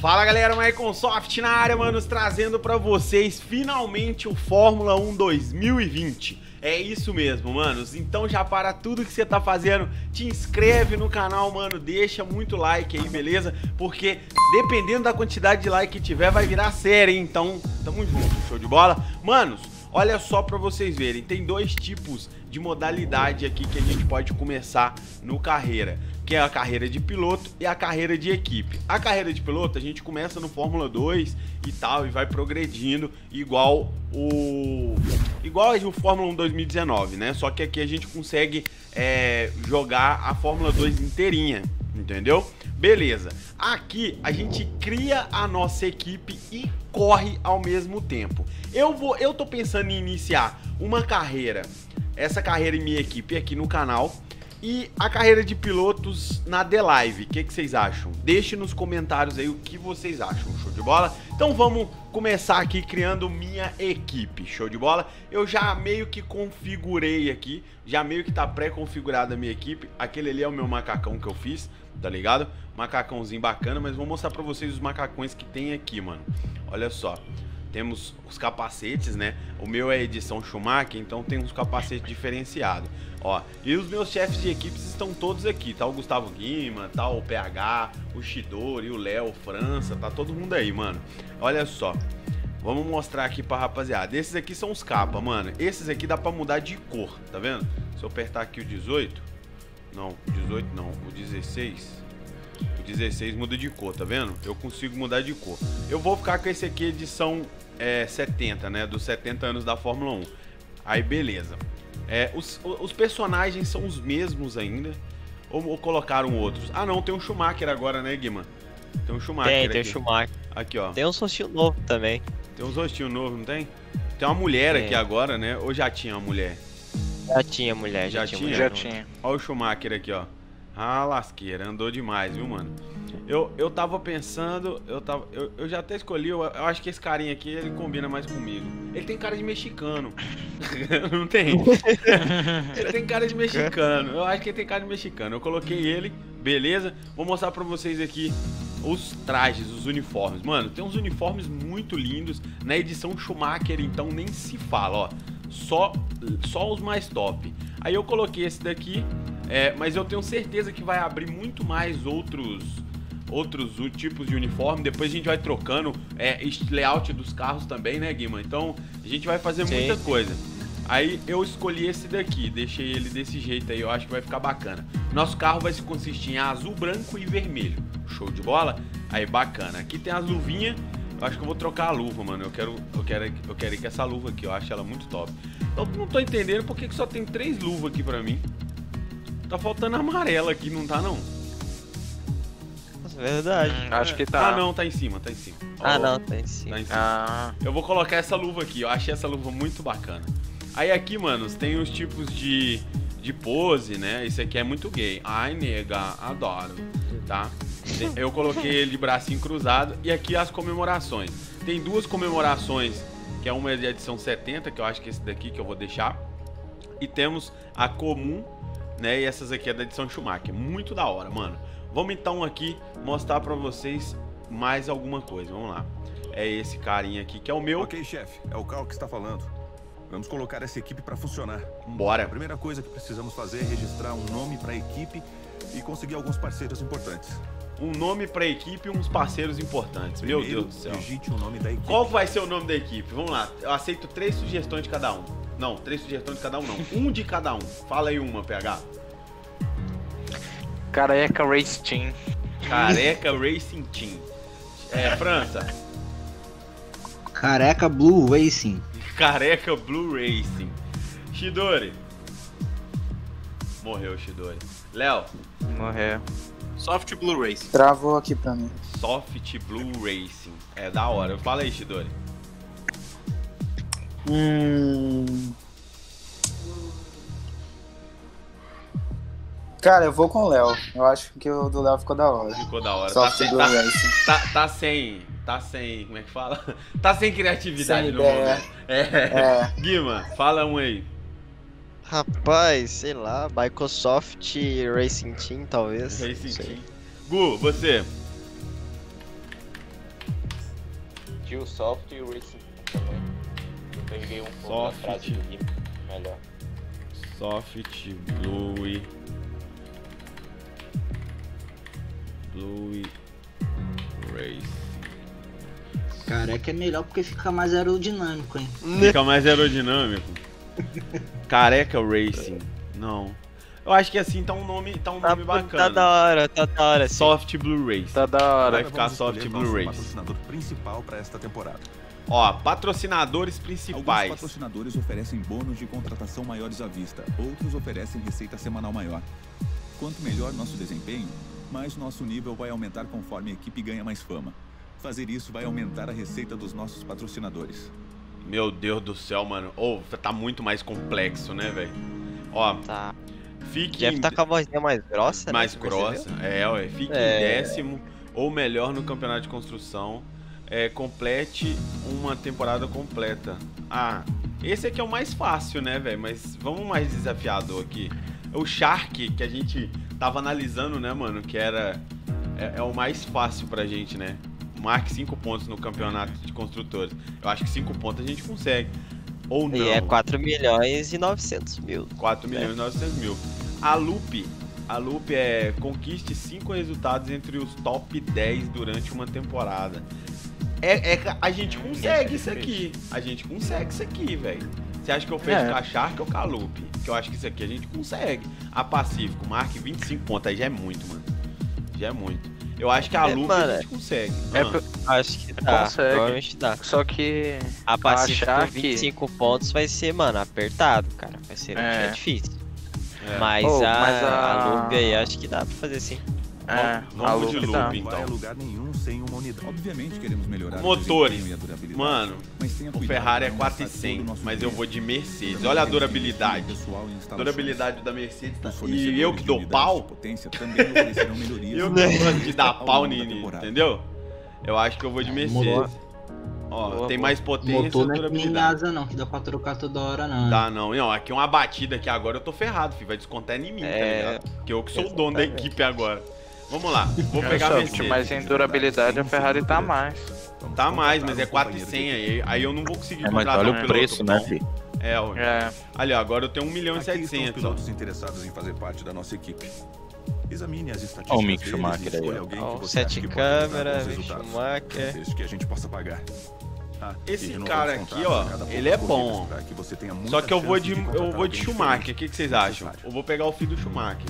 Fala galera, Microsoft na área, manos, trazendo pra vocês finalmente o Fórmula 1 2020. É isso mesmo, manos. Então já para tudo que você tá fazendo, te inscreve no canal, mano, deixa muito like aí, beleza? Porque dependendo da quantidade de like que tiver, vai virar série, hein? Então, tamo junto, show de bola? Manos, olha só pra vocês verem, tem dois tipos de modalidade aqui que a gente pode começar no carreira que é a carreira de piloto e a carreira de equipe. A carreira de piloto a gente começa no Fórmula 2 e tal e vai progredindo igual o igual o Fórmula 1 2019, né? Só que aqui a gente consegue é, jogar a Fórmula 2 inteirinha, entendeu? Beleza. Aqui a gente cria a nossa equipe e corre ao mesmo tempo. Eu vou, eu tô pensando em iniciar uma carreira, essa carreira em minha equipe aqui no canal e a carreira de pilotos na The Live, o que, que, vocês acham? Deixe nos comentários aí o que vocês acham, show de bola? Então vamos começar aqui criando minha equipe, show de bola? Eu já meio que configurei aqui, já meio que tá pré-configurada a minha equipe. Aquele ali é o meu macacão que eu fiz, tá ligado? Macacãozinho bacana, mas vou mostrar pra vocês os macacões que tem aqui, mano. Olha só temos os capacetes, né? O meu é edição Schumacher, então tem uns capacetes diferenciados. Ó, e os meus chefes de equipes estão todos aqui, tá o Gustavo Guima, tá o PH, o Shidori, o Léo, França, tá todo mundo aí, mano. Olha só. Vamos mostrar aqui pra rapaziada. Esses aqui são os capas, mano. Esses aqui dá pra mudar de cor, tá vendo? Se eu apertar aqui o 18... Não, o 18 não, o 16... O 16 muda de cor, tá vendo? Eu consigo mudar de cor. Eu vou ficar com esse aqui, edição é, 70, né? Dos 70 anos da Fórmula 1. Aí, beleza. É, os, os personagens são os mesmos ainda? Ou, ou, colocaram outros? Ah, não, tem um Schumacher agora, né, Guima? Tem um Schumacher Tem, tem o um Schumacher. Aqui, ó. Tem um rostinho novo também. Tem uns rostinhos novos, não tem? Tem uma mulher tem. aqui agora, né? Ou já tinha uma mulher? Já tinha mulher, já, já tinha, tinha. Já tinha. Olha o Schumacher aqui, ó. Ah, lasqueira, andou demais, viu, mano? Eu, eu tava pensando, eu tava. Eu, eu já até escolhi, eu, eu, acho que esse carinha aqui ele combina mais comigo. Ele tem cara de mexicano. Não tem? ele tem cara de mexicano. Eu acho que ele tem cara de mexicano. Eu coloquei ele, beleza? Vou mostrar pra vocês aqui os trajes, os uniformes. Mano, tem uns uniformes muito lindos. Na edição Schumacher, então, nem se fala, ó. Só, só os mais top. Aí eu coloquei esse daqui é, mas eu tenho certeza que vai abrir muito mais outros outros tipos de uniforme. Depois a gente vai trocando é, layout dos carros também, né, Guima? Então a gente vai fazer Sim. muita coisa. Aí eu escolhi esse daqui, deixei ele desse jeito aí, eu acho que vai ficar bacana. Nosso carro vai se consistir em azul, branco e vermelho. Show de bola? Aí bacana. Aqui tem as luvinhas. Eu acho que eu vou trocar a luva, mano. Eu quero, eu quero, eu quero com essa luva aqui. Eu acho ela muito top. Eu não tô entendendo por que, que só tem três luvas aqui pra mim. Tá faltando amarela aqui, não tá não? Nossa, verdade. Hum, acho que tá. Ah, não, tá em cima, tá em cima. Ah, oh, não, tá em cima. Tá em cima. Ah. Eu vou colocar essa luva aqui, eu achei essa luva muito bacana. Aí aqui, manos, tem os tipos de, de pose, né? Isso aqui é muito gay. Ai, nega, adoro, tá? Eu coloquei ele de bracinho cruzado e aqui as comemorações. Tem duas comemorações, que é uma de edição 70, que eu acho que é esse daqui que eu vou deixar. E temos a comum né? E essas aqui é da edição Schumacher. Muito da hora, mano. Vamos então aqui mostrar pra vocês mais alguma coisa. Vamos lá. É esse carinha aqui que é o meu. Ok, chefe. É o Carl que está falando. Vamos colocar essa equipe para funcionar. Bora. A primeira coisa que precisamos fazer é registrar um nome para a equipe e conseguir alguns parceiros importantes. Um nome para a equipe e uns parceiros importantes. Primeiro, Meu Deus do céu. Digite o nome da equipe. Qual vai ser o nome da equipe? Vamos lá. Eu aceito três sugestões de cada um. Não, três sugestões de cada um, não. Um de cada um. Fala aí uma, PH. Careca Racing Team. Careca Racing Team. É, França. Careca Blue Racing. Careca Blue Racing. Shidori. Morreu, Shidori. Léo. Morreu. Soft Blue Racing. Travou aqui pra mim. Soft Blue Racing. É da hora. Fala aí, Shidori. Hum. Cara, eu vou com o Léo. Eu acho que o do Léo ficou da hora. Ficou da hora. Só tá, sem, tá, tá, tá, sem. Tá sem. Como é que fala? Tá sem criatividade sem no ideia. nome. É. é. Guima, fala um aí. Rapaz, sei lá, Microsoft Racing Team, talvez. Racing Team. Gu, você? assisti o Soft e o Racing também. Peguei um pouco Soft. atrás do Gui. Melhor. Soft, Blue. Blue Race. Careca é melhor porque fica mais aerodinâmico, hein? Fica mais aerodinâmico. Careca Racing. Não. Eu acho que assim tá um nome, tá um Tá, nome tá bacana. da hora, tá da hora. Soft Blue Race. Tá da hora. Vai ficar Soft Blue Race. patrocinador principal para esta temporada. Ó, patrocinadores Alguns principais. patrocinadores oferecem bônus de contratação maiores à vista, outros oferecem receita semanal maior. Quanto melhor nosso desempenho, mais nosso nível vai aumentar conforme a equipe ganha mais fama. Fazer isso vai aumentar a receita dos nossos patrocinadores. Meu Deus do céu, mano. Ô, tá muito mais complexo, né, velho? Ó, Tá. fique Deve em- tá com a vozinha mais grossa, né? mais Você percebeu? grossa. É, ué. Fique É. em décimo ou melhor no campeonato de construção. É, complete uma temporada completa. Ah, esse aqui é o mais fácil, né, velho? Mas vamos mais desafiador aqui. O Shark, que a gente tava analisando, né, mano? Que era. É, é o mais fácil pra gente, né? Marque 5 pontos no campeonato de construtores. Eu acho que 5 pontos a gente consegue. Ou não. E é 4 milhões e 900 mil. 4 milhões e 900 mil. A Loop, a Loop é conquiste 5 resultados entre os top 10 durante uma temporada. É, é a gente consegue isso aqui. A gente consegue isso aqui, velho. Você acha que eu fecho É. com a Shark ou com a Loop? Que eu acho que isso aqui a gente consegue. A Pacífico, marque 25 pontos. Aí já é muito, mano. Já é muito. Eu acho que a É, Loop mano, a gente consegue. É Ah, Acho que dá. Consegue. Provavelmente dá. Só que A Pacífico com que- 25 pontos vai ser, mano, apertado, cara. Vai ser É. é difícil. é. Mas, Oh, a, mas a- a aí acho que dá pra fazer sim. É, Vamos a de Luke, tá. Então. a lugar nenhum sem uma unidade. Obviamente queremos melhorar Motores. a. Mano, o Ferrari é pra não gastar 4,100, todo o nosso mas eu vou de Mercedes. Olha a durabilidade. instalações. Durabilidade da Mercedes tá... E eu que de dou pau, eu que gosto de dar pau temporada. entendeu? Eu acho que eu vou de Mercedes. Ó, Boa, tem boa. mais potência Motor não é que nem durabilidade. asa não, que dá pra trocar toda hora não. Dá não, não, aqui é uma batida que agora eu tô ferrado, filho. Vai descontar em mim, tá É, ligado? Porque eu que sou o dono da equipe agora. Vamos lá, vou É, pegar a Mercedes. Mas em durabilidade a Ferrari tá mais. Tá mais, mas é um companheiro 4,100 de aí. Aí eu não vou conseguir É, mas contratar olha um o preço, né, filho? É, ué. É, Ali, ó, agora eu tenho 1 milhão e Aqui estão os 700, ó. pilotos interessados em fazer parte da nossa equipe. Examine as estatísticas Ó o Mick Schumacher aí, ó. sete câmeras, Schumacher. desde que a gente possa pagar. Ah, Esse cara aqui, ó, ele é bom. pra que você tenha Só que eu vou de, eu vou de Schumacher. O que, que vocês acham? Eu vou pegar o filho do Schumacher.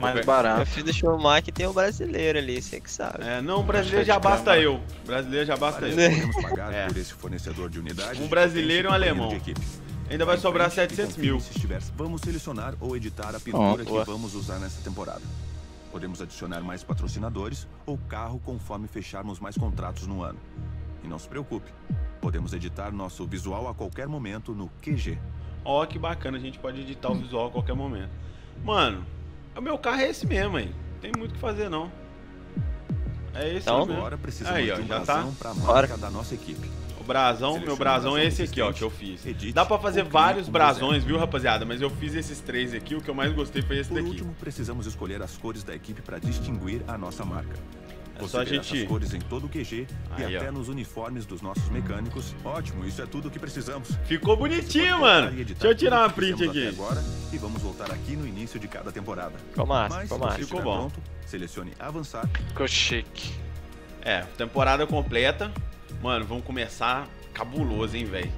Mais Eu barato. fiz do Schumacher tem o brasileiro ali, você que sabe. É, não, o brasileiro já basta eu. Brasileiro já basta eu. podemos pagar É. por esse fornecedor de unidades Um brasileiro e um e alemão. companheiro de equipe. Ainda vai sobrar frente e 700 confirme mil. se estiver. Vamos selecionar ou editar a pintura boa. que vamos usar nessa temporada. Podemos adicionar mais patrocinadores ou carro conforme fecharmos mais contratos no ano. E não se preocupe, podemos editar nosso visual a qualquer momento no QG. Ó, que bacana, a gente pode editar o visual a qualquer momento. Mano, o meu carro é esse mesmo, hein? Tem muito o que fazer, não. É esse Então, mesmo. Agora precisamos Aí, ó, de um já tá. brasão para a Bora. marca da nossa equipe. O brasão, meu brasão é esse aqui, ó, que eu fiz. edite Dá pra fazer vários brasões, viu, rapaziada? Mas eu fiz esses três aqui, o que eu mais gostei foi esse Por daqui. último, precisamos escolher as cores da equipe para distinguir a nossa marca. É só a gente- essas cores em todo o QG Aí, e até ó. nos uniformes dos nossos mecânicos. Ótimo, isso é tudo o que precisamos. Ficou bonitinho, mano. Deixa eu tirar uma print aqui. Agora, e vamos voltar aqui no início de cada temporada. Ficou massa, Mas, ficou se massa. você Ficou bom. pronto, selecione avançar Ficou chique. É, temporada completa. Mano, vamos começar cabuloso, hein, velho.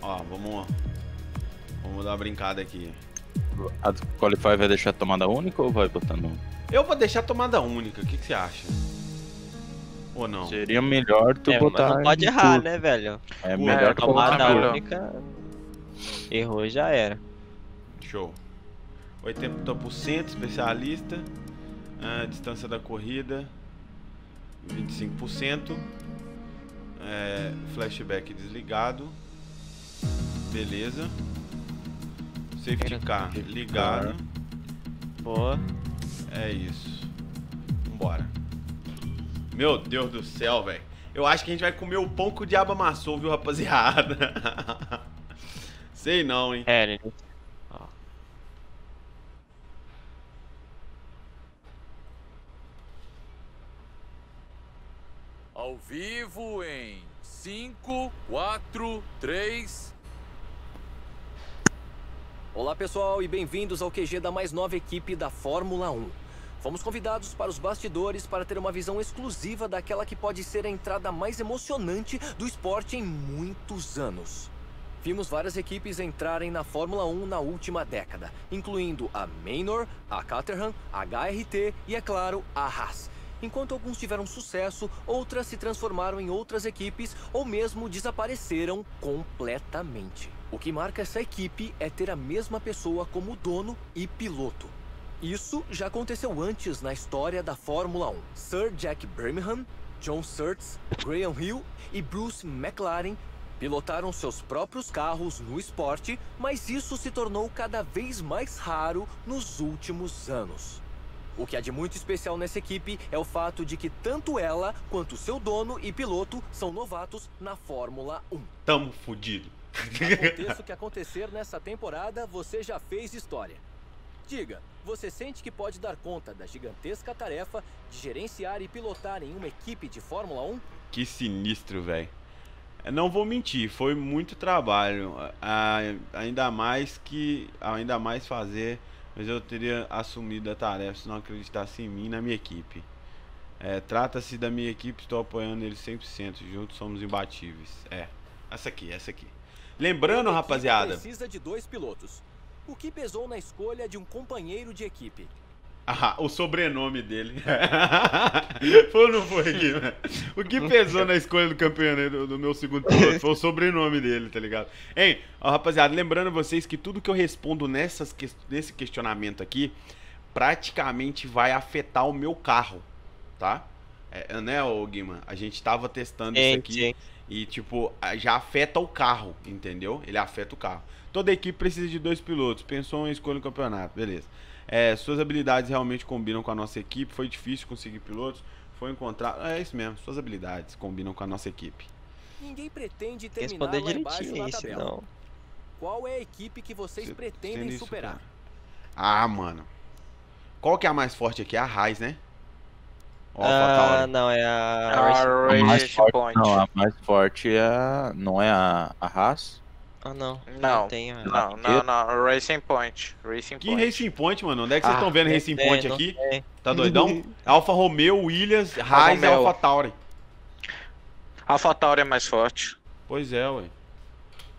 Ó, vamos. Vamos dar uma brincada aqui. A Qualify vai deixar a tomada única ou vai botando? Eu vou deixar tomada única, o que, que você acha? Ou não? Seria melhor tu É, mas botar. não pode errar, curto. né, velho? É É, melhor colocar Tomada única. Errou já era. Show. 80% especialista. Ah, distância da corrida. 25%. É, flashback desligado. Beleza. Safety car ligado. Boa. É isso. Vambora. Meu Deus do céu, velho. Eu acho que a gente vai comer o pão que o diabo amassou, viu, rapaziada? Sei não, hein? É, ele- Ao vivo em 5, 4, 3. Olá pessoal e bem-vindos ao QG da mais nova equipe da Fórmula 1. Fomos convidados para os bastidores para ter uma visão exclusiva daquela que pode ser a entrada mais emocionante do esporte em muitos anos. Vimos várias equipes entrarem na Fórmula 1 na última década, incluindo a Manor, a Caterham, a HRT e, é claro, a Haas. Enquanto alguns tiveram sucesso, outras se transformaram em outras equipes ou mesmo desapareceram completamente. O que marca essa equipe é ter a mesma pessoa como dono e piloto. Isso já aconteceu antes na história da Fórmula 1. Sir Jack Birmingham, John Surtees, Graham Hill e Bruce McLaren pilotaram seus próprios carros no esporte, mas isso se tornou cada vez mais raro nos últimos anos. O que há de muito especial nessa equipe é o fato de que tanto ela quanto seu dono e piloto são novatos na Fórmula 1. Tamo fudido. Aconteça o que acontecer nessa temporada, você já fez história. Diga, você sente que pode dar conta da gigantesca tarefa de gerenciar e pilotar em uma equipe de Fórmula 1? Que sinistro, velho. Não vou mentir, foi muito trabalho. Ah, ainda mais que. Ainda mais fazer. Mas eu teria assumido a tarefa se não acreditasse em mim e na minha equipe. É, Trata-se da minha equipe, estou apoiando eles 100%. Juntos somos imbatíveis. É, essa aqui, essa aqui. Lembrando, rapaziada. precisa de dois pilotos. O que pesou na escolha de um companheiro de equipe? Ah, o sobrenome dele. foi ou não foi aqui, né? O que pesou na escolha do campeonato do, do meu segundo piloto foi o sobrenome dele, tá ligado? Hein, ó, rapaziada, lembrando vocês que tudo que eu respondo nessas, que- nesse questionamento aqui praticamente vai afetar o meu carro, tá? É, né, ô Guima? A gente tava testando isso aqui sim. e, tipo, já afeta o carro, entendeu? Ele afeta o carro. Toda equipe precisa de dois pilotos. Pensou em escolha no campeonato, beleza. É, suas habilidades realmente combinam com a nossa equipe. Foi difícil conseguir pilotos. Foi encontrar. É isso mesmo, suas habilidades combinam com a nossa equipe. Ninguém pretende terminar Responder lá embaixo direitinho na isso, tabela. não. Qual é a equipe que vocês pretendem Pretendem superar? Ah, mano. Qual que é a mais forte aqui? A Raiz, né? Ó, Ah, Fatal. não, é a. A A mais Racing forte, Point. não, a mais forte é a, não é a, a Haas? Ah, não. Não, tem a. não, não, não. Racing Point. Racing Que Point. Racing Point, mano? Onde é que vocês Ah, estão vendo não Racing tem, Point não aqui? tem. Tá doidão? Alfa Romeo, Williams, Raiz e. Alfa Tauri. Alpha Tauri é mais forte. Pois é, ué.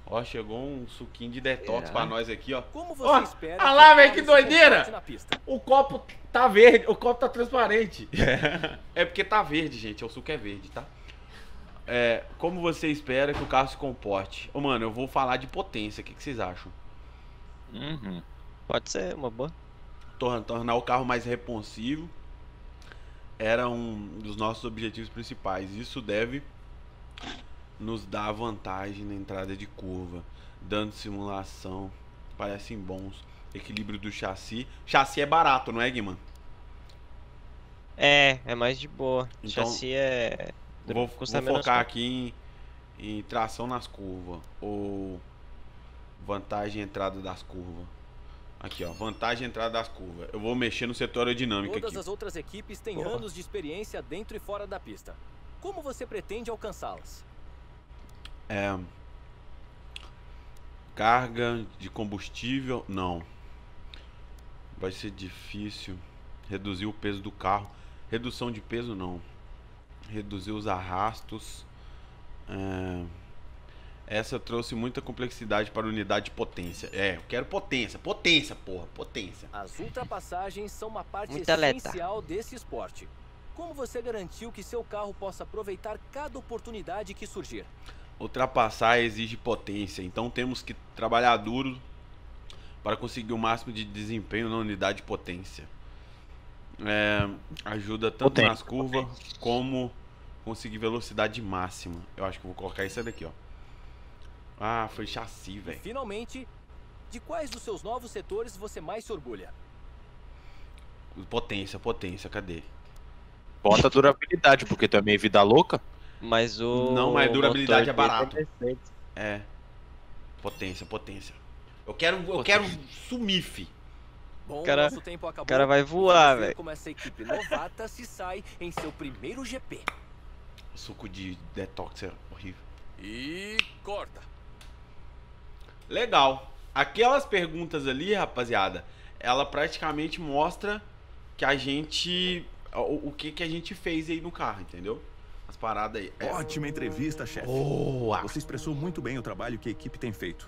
Ó, chegou um suquinho de detox Será? pra nós aqui, ó. Como você Ó, espera ah que lá, velho, que doideira! O copo tá verde, o copo tá transparente. é porque tá verde, gente. O suco é verde, tá? É, como você espera que o carro se comporte? Ô, mano, eu vou falar de potência. O que, que vocês acham? Uhum. Pode ser uma boa. Tor- Tornar o carro mais responsivo era um dos nossos objetivos principais. Isso deve nos dar vantagem na entrada de curva, dando simulação, parecem bons. Equilíbrio do chassi. Chassi é barato, não é, Guiman? É, é mais de boa. Então, Chassi é. Vou, vou focar aqui em, em tração nas curvas. Ou vantagem entrada das curvas. Aqui, ó. Vantagem entrada das curvas. Eu vou mexer no setor aerodinâmico Todas aqui. as outras equipes têm Porra. anos de experiência dentro e fora da pista. Como você pretende alcançá-las? É. Carga de combustível. Não. Vai ser difícil. Reduzir o peso do carro. Redução de peso não. Reduzir os arrastos. É, Essa trouxe muita complexidade para a unidade de potência. É, eu quero potência. Potência, porra. Potência. As ultrapassagens são uma parte Muita letra. essencial desse esporte. Como você garantiu que seu carro possa aproveitar cada oportunidade que surgir? Ultrapassar exige potência, então temos que trabalhar duro para conseguir o máximo de desempenho na unidade de potência. É, ajuda tanto nas curvas como conseguir velocidade máxima. Eu acho que vou colocar isso daqui, ó. Ah, foi chassi, velho. finalmente, de quais dos seus novos setores você mais se orgulha? Potência, potência, cadê? Bota durabilidade, porque tu é meio vida louca. Mas o. Não, mas durabilidade é barato. perfeito. É. Potência, potência. Eu quero, eu quero sumir, fi. Bom, Cara- nosso tempo acabou. cara vai voar, velho. Como essa equipe novata se sai em seu primeiro GP. suco de detox é horrível. E corta. Legal. Aquelas perguntas ali, rapaziada, ela praticamente mostra que a gente. O, o que, que a gente fez aí no carro, entendeu? As paradas aí. É. Ótima entrevista, chefe. Boa! Você expressou muito bem o trabalho que a equipe tem feito.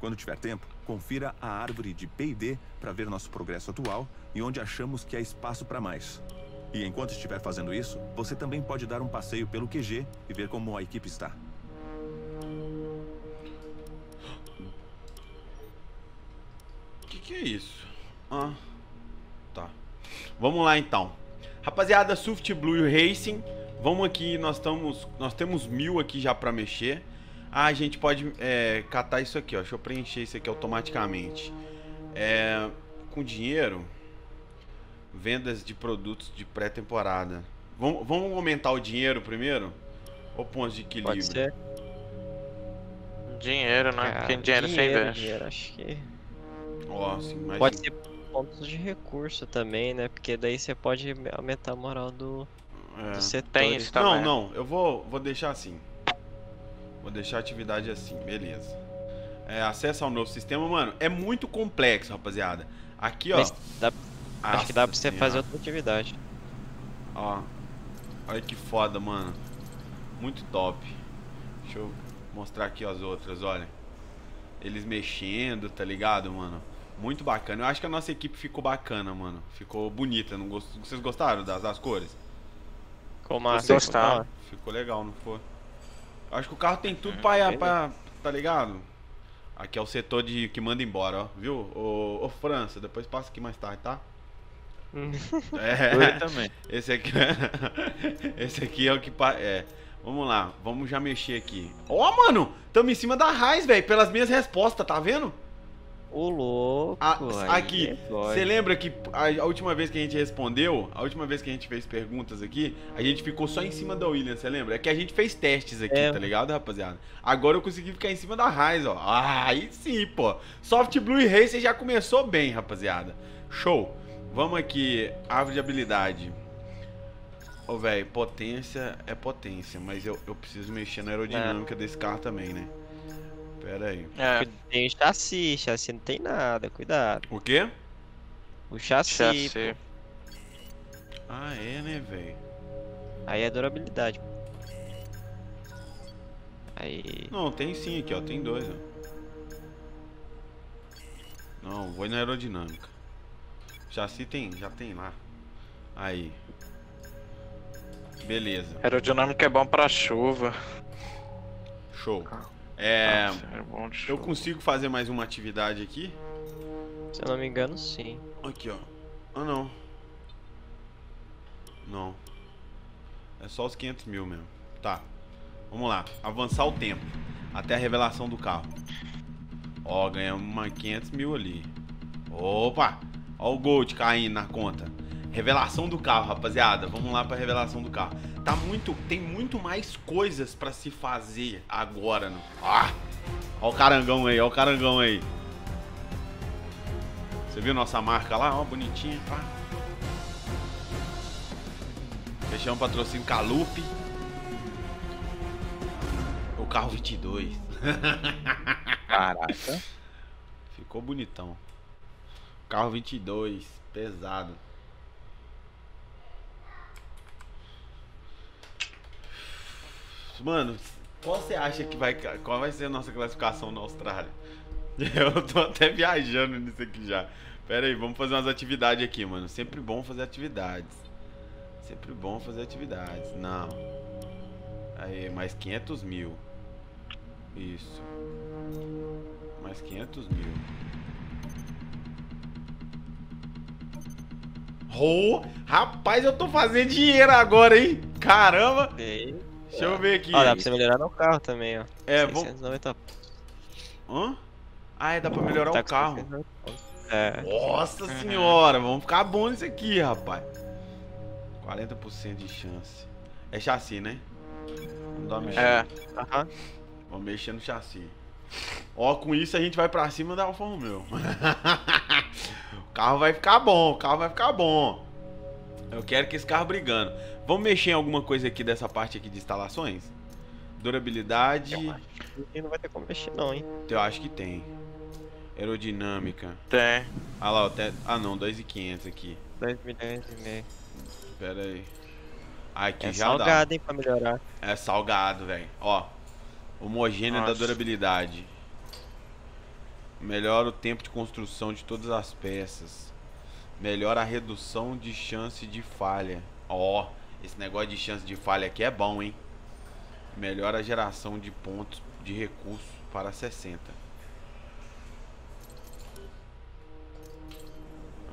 Quando tiver tempo, confira a árvore de P&D para ver nosso progresso atual e onde achamos que há espaço para mais. E enquanto estiver fazendo isso, você também pode dar um passeio pelo QG e ver como a equipe está. O que, que é isso? Ah, tá. Vamos lá então. Rapaziada, Swift Blue Racing. Vamos aqui, nós estamos. Nós temos mil aqui já pra mexer. Ah, a gente pode é, catar isso aqui, ó. Deixa eu preencher isso aqui automaticamente. É, com dinheiro. Vendas de produtos de pré-temporada. Vamos, vamos aumentar o dinheiro primeiro? Ou pontos de equilíbrio? Pode ser. Dinheiro, né? Cara, Porque dinheiro, você dinheiro, investe. dinheiro, acho que. Assim, mas Pode ser pontos de recurso também, né? Porque daí você pode aumentar a moral do, é. do setor. Tem isso Não, também. não, eu vou, vou deixar assim. Vou deixar a atividade assim, beleza. É, acesso ao novo sistema, mano, é muito complexo, rapaziada. Aqui, ó. Mas dá- acho que dá pra você Nossa fazer Senhora. outra atividade. Ó. Olha que foda, mano. Muito top. Deixa eu mostrar aqui as outras, olha. Eles mexendo, tá ligado, mano? Muito bacana. Eu acho que a nossa equipe ficou bacana, mano. Ficou bonita. Não gost... Vocês gostaram das, das cores? Como a Gostaram. Ficou legal, não foi? Acho que o carro tem tudo pra, beleza. pra. Tá ligado? Aqui é o setor de que manda embora, ó. Viu? Ô, ô França, depois passa aqui mais tarde, tá? Eu É. também. Esse aqui. Esse aqui é o que. É. Vamos lá, vamos já mexer aqui. Ó, mano! Tamo em cima da raiz, velho. Pelas minhas respostas, tá vendo? O louco. Ah, aí aqui, é. Você lembra que a, a última vez que a gente respondeu, a última vez que a gente fez perguntas aqui, a gente ficou só em cima da Williams, você lembra? É que a gente fez testes aqui, É. tá ligado, rapaziada? Agora eu consegui ficar em cima da Raiz, ó. Ah, aí sim, pô. Soft Blue Racer já começou bem, rapaziada. Show. Vamos aqui, árvore de habilidade. Ô, velho, potência é potência, mas eu, eu preciso mexer na aerodinâmica desse carro também, né? Pera aí. É, Tem o chassi, chassi não tem nada, cuidado. O quê? O chassi, chassi. Ah, é, né, velho? aí é durabilidade. Aí. Não, tem sim aqui, ó. Tem dois, ó. Não, vou na aerodinâmica. Chassi tem, já tem lá. Aí. Beleza. Aerodinâmica é bom pra chuva. Show. É. Nossa, é Eu consigo fazer mais uma atividade aqui? Se eu não me engano, sim. Aqui, ó. Ah, não. Não. É só os 500 mil mesmo. Tá. Vamos lá. Avançar o tempo. Até a revelação do carro. Ó, ganhamos uma 500 mil ali. Opa! Ó o Gold caindo na conta. Revelação do carro, rapaziada. Vamos lá pra revelação do carro. Tá muito... Tem muito mais coisas pra se fazer agora. No... Ah! Ó o carangão aí, ó o carangão aí. Você viu nossa marca lá? Ó, bonitinha, pá. Fechamos um patrocínio Calupe. O carro 22. Caraca. Ficou bonitão. Carro 22, pesado. Mano, qual você acha que vai. Qual vai ser a nossa classificação na Austrália? Eu tô até viajando nisso aqui já. Pera aí, vamos fazer umas atividades aqui, mano. Sempre bom fazer atividades. Sempre bom fazer atividades. Não. Aí, mais 500 mil. Isso. Mais 500 mil. Oh, rapaz, eu tô fazendo dinheiro agora, hein? Caramba! E... Deixa eu ver aqui. Ó, dá pra você melhorar no carro também, ó. É, vamos. 690 Hã? Ah, é, dá pra melhorar tá o carro. 690. É. Nossa senhora, vamos ficar bom nisso aqui, rapaz. 40% de chance. É chassi, né? Vamos dar uma mexida. É, Aham. Vamos mexer no chassi. Ó, com isso a gente vai pra cima da Alfa Romeo. o carro vai ficar bom, o carro vai ficar bom. Eu quero que esse carro brigando. Vamos mexer em alguma coisa aqui dessa parte aqui de instalações? Durabilidade. E não vai ter como mexer não, hein? Eu acho que tem. Aerodinâmica. Tem. Ah lá, até... ah não, 2.500 aqui. 2 milhões e meio. Pera aí. Ah, aqui É já salgado, dá. hein, pra melhorar. É salgado, velho. Ó. Homogênea da Nossa. durabilidade. Melhora o tempo de construção de todas as peças. Melhora a redução de chance de falha. Ó, esse negócio de chance de falha aqui é bom, hein? Melhora a geração de pontos de recurso para 60.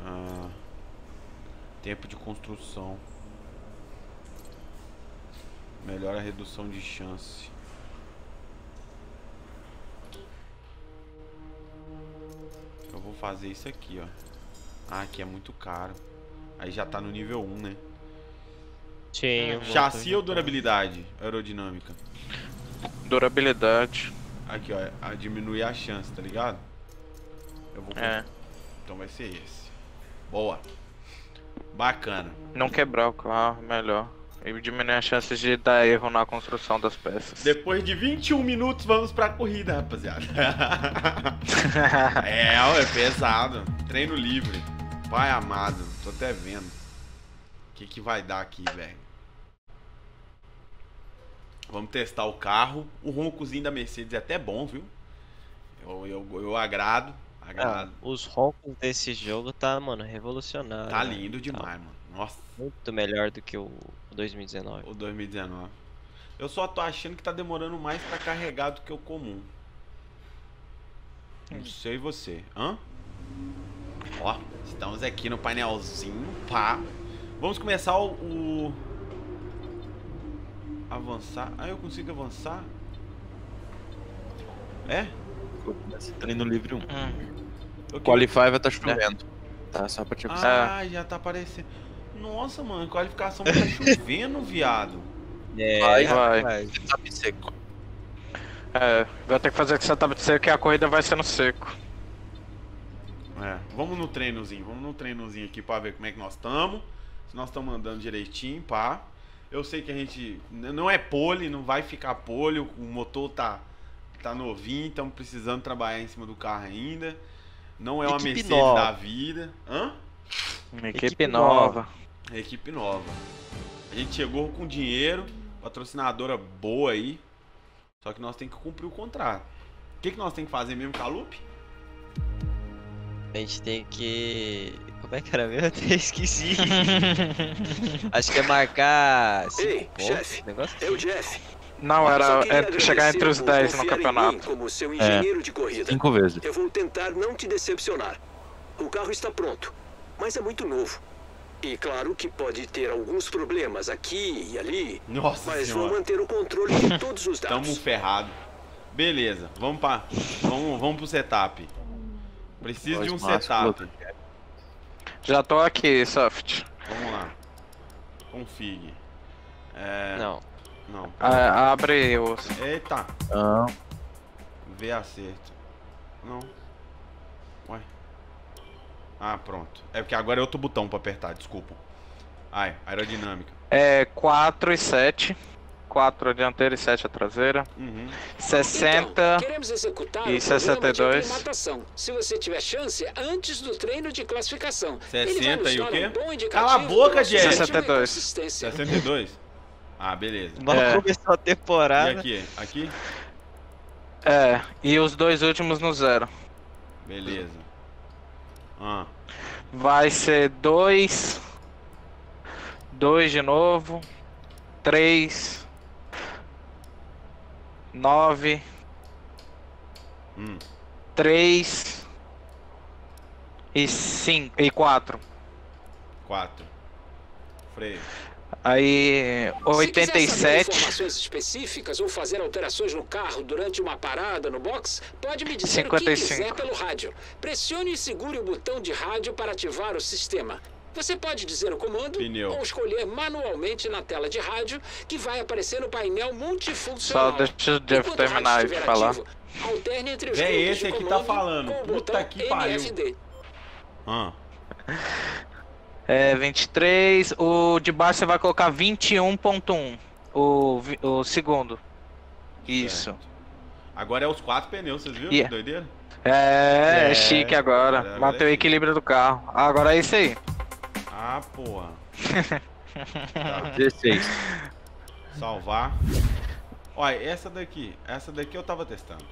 Ah, tempo de construção. Melhora a redução de chance. Eu vou fazer isso aqui, ó. Ah, aqui é muito caro. Aí já tá no nível 1, né? Eu vou- Chassi ou durabilidade aerodinâmica? Durabilidade. Aqui, ó. A diminuir a chance, tá ligado? Eu vou. É. Então vai ser esse. Boa. Bacana. Não quebrar o carro, melhor. E diminuir as chances de dar erro na construção das peças. Depois de 21 minutos, vamos pra corrida, rapaziada. é, ó, é pesado. Treino livre. Pai amado, tô até vendo. O que, que vai dar aqui, velho? Vamos testar o carro. O roncozinho da Mercedes é até bom, viu? Eu, eu, eu agrado. Ah, Agrado. os roncos desse jogo tá, mano, revolucionário. tá né? lindo demais, mano. Nossa, Muito melhor do que o 2019. o 2019. Eu só tô achando que tá demorando mais pra carregar do que o comum. Não sei você. Hã? Ó, estamos aqui no painelzinho, pá. Vamos começar o... o- Avançar. Ah, eu consigo avançar? É? Começa treino livre 1. Hum. Eu quero- Qualify vai estar chovendo. Tá, só pra te avisar. Ah, já tá aparecendo. Nossa, mano, qualificação vai tá chovendo, viado. É, Vai, vai. Tá bem seco. É, vai ter que fazer que você tava de seco e a corrida vai ser no seco. É, vamos no treinozinho, vamos no treinozinho aqui pra ver como é que nós estamos. Se nós estamos andando direitinho, pá. Eu sei que a gente não é pole, não vai ficar pole, o motor tá, tá novinho, estamos precisando trabalhar em cima do carro ainda. Não é uma Equipe Mercedes nova. da vida. Hã? Equipe, Equipe nova. É equipe nova. A gente chegou com dinheiro, patrocinadora boa aí. Só que nós temos que cumprir o contrato. O que, que nós temos que fazer mesmo com a Lupe? A gente tem que. Como é que era mesmo? Eu até esqueci. Acho que é marcar. Ei, pontos, chefe, negócio É o assim. Jeff. Não, era é chegar entre os agradecer 10 por no campeonato. como seu engenheiro de corrida. Cinco vezes. Eu vou tentar não te decepcionar. O carro está pronto, mas é muito novo. E claro que pode ter alguns problemas aqui e ali, Nossa mas vou senhora. manter o controle de todos os Tamo dados. ferrado. Beleza, vamos para vamos, vamos pro setup. Preciso de um Dois setup. Já tô aqui, Soft. Vamos lá. Config. É, Não. não. Ah, abre o. Eita, Não. vê acerto. Não. Ué. Ah, pronto. É porque agora é outro botão pra apertar, desculpa. Ai, aerodinâmica. É 4 e 7. 4 a dianteira e 7 a traseira. Uhum. 60. Então, e o programa 62. de aclimatação. Se você tiver chance, antes do treino de classificação. Ele vai 60 nos e o quê? um Cala a boca, e 62. consistência. 62? Ah, beleza. Mal É. começou a E temporada. aqui? Aqui? É, e os dois últimos no zero. Beleza. Ah, Vai ser 2. 2 de novo. 3. 9. hum. 3. E 5. E 4. 4. Freio. Aí. Se quiser saber 87. informações específicas ou fazer alterações no carro durante uma parada no box, pode me dizer o 55. que quiser pelo rádio. Pressione e segure o botão de rádio para ativar o sistema. Você pode dizer o comando Pneu. ou escolher manualmente na tela de rádio que vai aparecer no painel multifuncional. Só deixa o Jeff terminar de falar. ativo, alterne entre os grupos esse de aqui tá falando. Puta que pariu. Ah. É 23. O de baixo você vai colocar 21.1. O, o segundo. Isso. Agora é os quatro pneus, vocês viram? Yeah. Que doideira? É, É, chique agora. agora Mantém é o equilíbrio do carro. Agora é isso aí. Ah, porra. 16. Salvar. Olha, essa daqui. Essa daqui eu tava testando.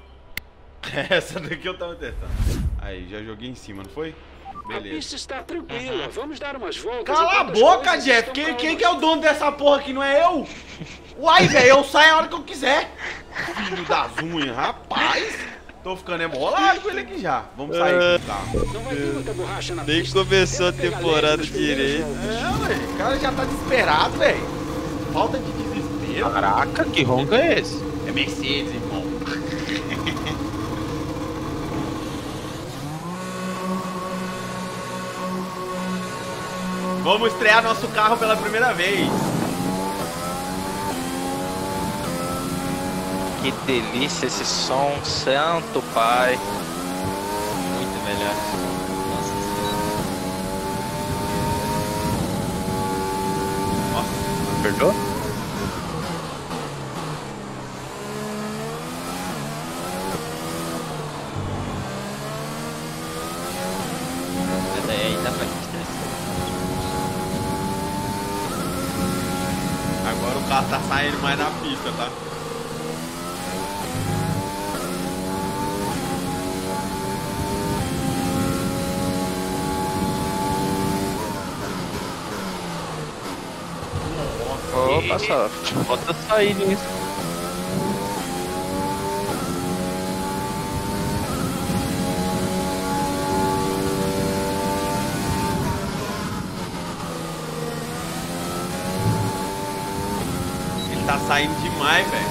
Essa daqui eu tava testando. Aí, já joguei em cima, não foi? A Beleza. pista está tranquila. Vamos dar umas voltas. Cala a boca, Jeff! Quem, quem que é o dono dessa porra aqui, não é eu? Uai, velho, eu saio a hora que eu quiser. Filho das unhas, rapaz. Tô ficando embolado com ele aqui já. Vamos sair do carro. Não vai ter muita borracha na Nem pista. começou a temporada primeiras direito. É, velho, o cara já tá desesperado, velho. Falta de desespero. Caraca, que ronca é esse? É Mercedes, irmão. Vamos estrear nosso carro pela primeira vez. Que delícia esse som, santo pai. Muito melhor. Nossa Apertou? Mas daí ainda pra gente descer. Agora o carro tá saindo mais da pista, tá? Opa, só. Bota sair nisso. Ele tá saindo demais, velho.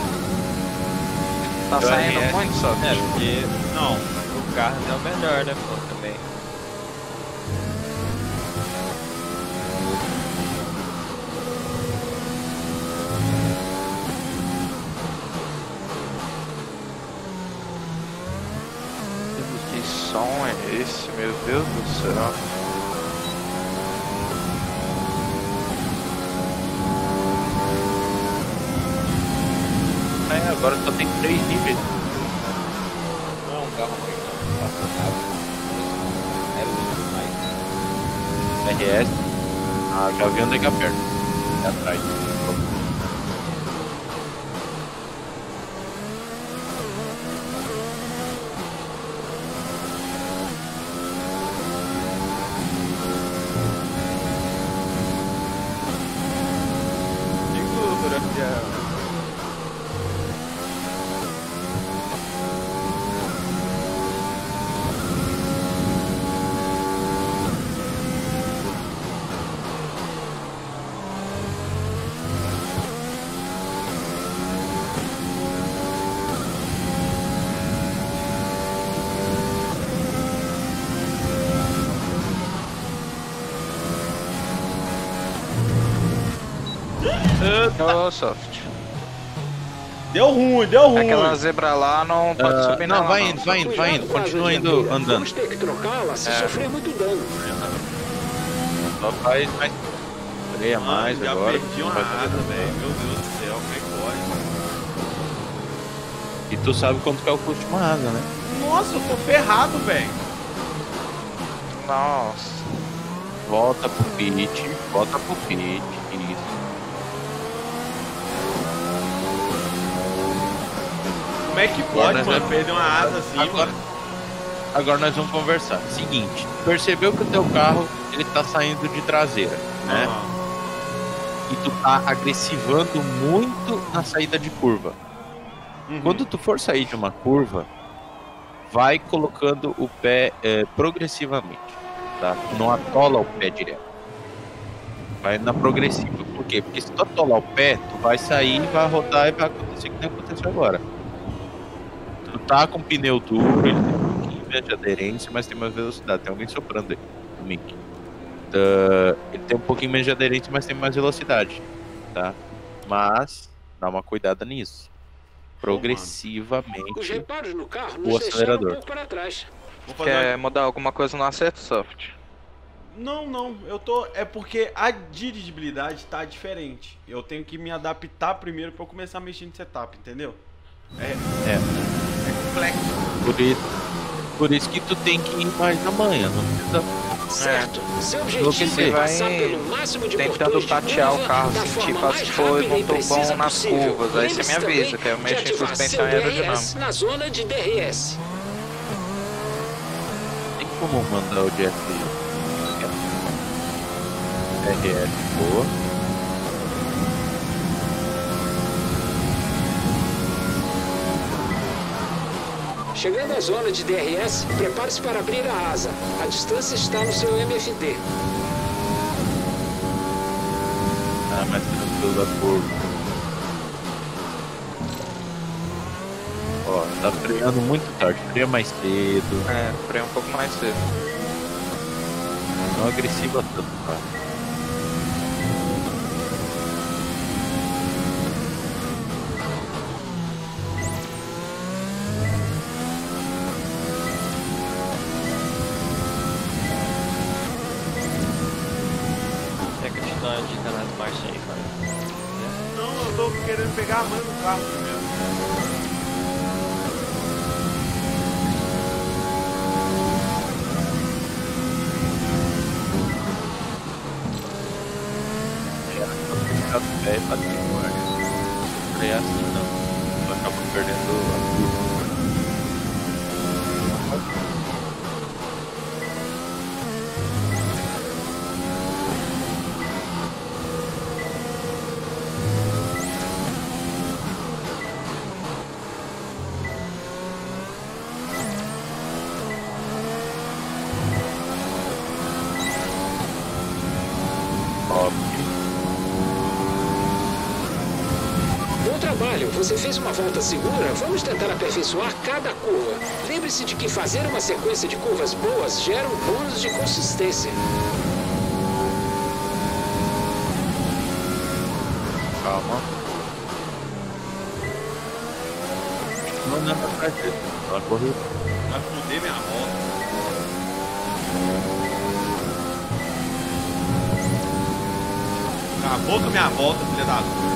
Tá Do saindo muito só. É, porque Não. o carro é o melhor, né, pô, também. Que som é esse, meu Deus do céu? É, agora só tem três níveis. Não é um carro ruim, não. Passa rápido. É muito mais. RS. Ah, já vi onde é que aperta. É atrás. Segura, fiel. Ô, Soft. Deu ruim, deu ruim. Aquela zebra lá não pode Ah, subir não, nela, vai indo, vai indo, vai indo. Continua indo andando. Vamos ter que trocá-la se É. sofrer muito dano. Só faz mais. Freia mais já agora. perdi uma asa, velho. Meu Deus do céu, como é que pode? E tu sabe quanto que é o custo de uma asa, né? Nossa, eu tô ferrado, velho. Nossa. Volta pro pit, volta pro pit. Isso. Como é que pode, mano, vamos- perder uma asa assim, Agora, mano? agora nós vamos conversar. Seguinte, percebeu que o teu carro ele tá saindo de traseira, né? Ah, E tu tá agressivando muito na saída de curva. uhum. Quando tu for sair de uma curva, vai colocando o pé eh, progressivamente, tá? Tu não atola o pé direto. Vai na progressiva. Por quê? Porque se tu atolar o pé, tu vai sair, vai rodar e vai acontecer o que aconteceu agora. Tu tá com pneu duro, ele tem um pouquinho menos de aderência, mas tem mais velocidade. Tem alguém soprando aí, o Mickey. Tá, ele tem um pouquinho menos de aderência, mas tem mais velocidade, tá? Mas dá uma cuidada nisso. Os Progressivamente. reparos no carro O um acelerador. pouco para trás. Vou fazer Quer mudar alguma coisa no acerto, Soft? Não, não, eu tô. É porque a dirigibilidade tá diferente. Eu tenho que me adaptar primeiro pra eu começar a mexer no setup, entendeu? É. É. É complexo. Por isso, por isso que tu tem que ir mais na manhã, não precisa. Certo. Seu Porque objetivo você é vai passar pelo máximo de tentando tatear o carro, sentir mais foi, precisa bom nas possível. curvas. Aí você me avisa, que eu de mexo em suspensão seu e DRS aerodinâmica. na zona de DRS. Tem como mandar o Jeff RS boa. Chegando à zona de DRS, prepare-se para abrir a asa. A distância está no seu MFD. Ah, mais tranquilo da curva. Ó, tá freando muito tarde, freia mais cedo. É, freia um pouco mais cedo. Não agressiva tanto, cara. Trabalho, você fez uma volta segura. Vamos tentar aperfeiçoar cada curva. Lembre-se de que fazer uma sequência de curvas boas gera um bônus de consistência. Calma. Não anda atrás dele. Ela correu. Vai foder minha volta. Acabou com a minha volta, filha da puta.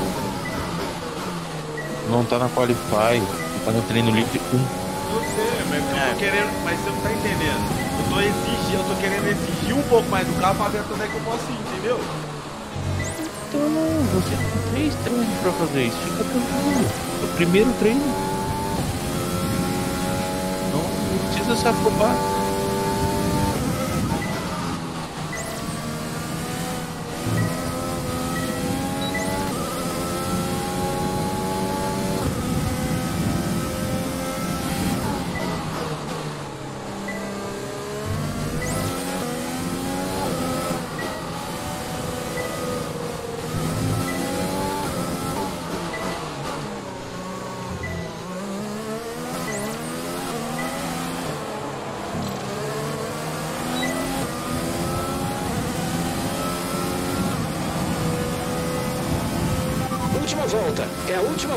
Não tá na Qualify. Tá no treino livre 1. Eu sei, mas eu tô querendo. Mas você não tá entendendo. Eu tô exigindo, eu tô querendo exigir um pouco mais do carro pra ver até onde é que eu posso ir, entendeu? Então, você tem três treinos pra fazer isso. Fica tranquilo. O primeiro treino. Não, não precisa se afobar.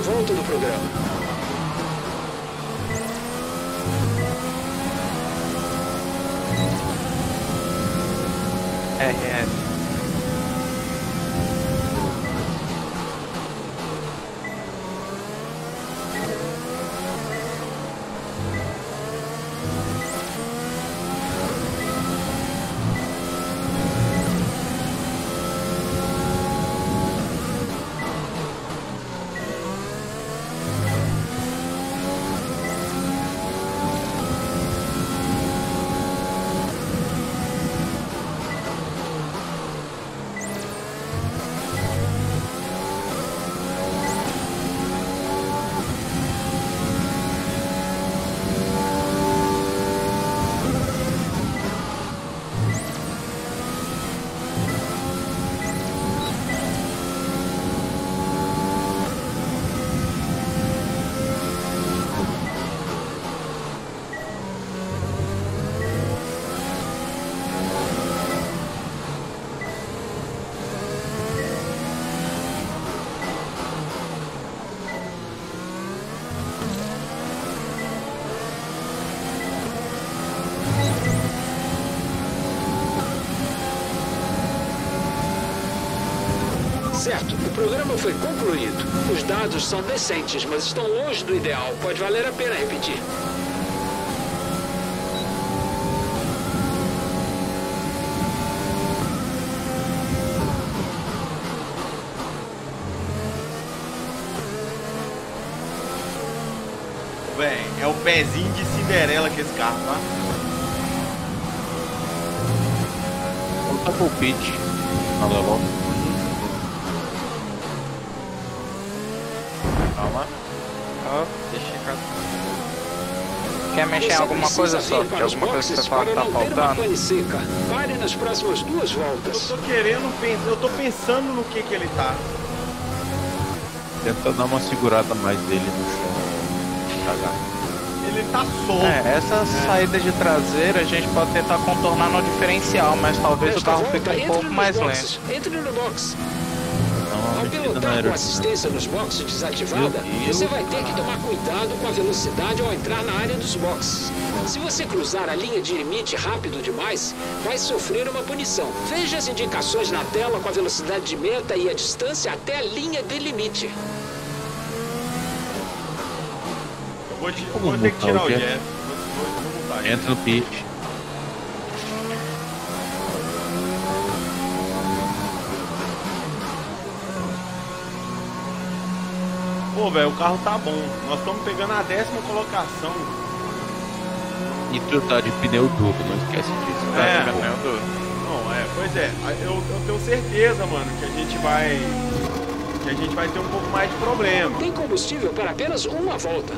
É programa foi concluído. Os dados são decentes, mas estão longe do ideal. Pode valer a pena repetir. Véi, é o pezinho de Cinderela que esse carro, tá? Volta pro pit. Na volta. Calma. Ó, deixa eu Quer mexer em alguma coisa só? Tem alguma coisa que você fala que tá faltando? Pare nas próximas duas voltas. Eu tô querendo pensar, eu tô pensando no que que ele tá. Tenta dar uma segurada mais dele no chão. Cagar. Ele tá solto. É, essa saída de traseira a gente pode tentar contornar no diferencial, mas talvez o carro volta, fique um pouco mais boxes. lento. Entre no box. Na pilotar com assistência nos boxes desativada, você vai ter que tomar cuidado com a velocidade ao entrar na área dos boxes. Se você cruzar a linha de limite rápido demais, vai sofrer uma punição. Veja as indicações na tela com a velocidade de meta e a distância até a linha de limite. Eu vou, te, vou ter que tirar o o Jeff? Entra no pit. Pô, velho, o carro tá bom. Nós estamos pegando a décima colocação. E tu tá de pneu duro, não esquece disso. Tá É. meio duro. Não, é, pois é. Eu, eu tenho certeza, mano, que a gente vai. Que a gente vai ter um pouco mais de problema. Tem combustível para apenas uma volta.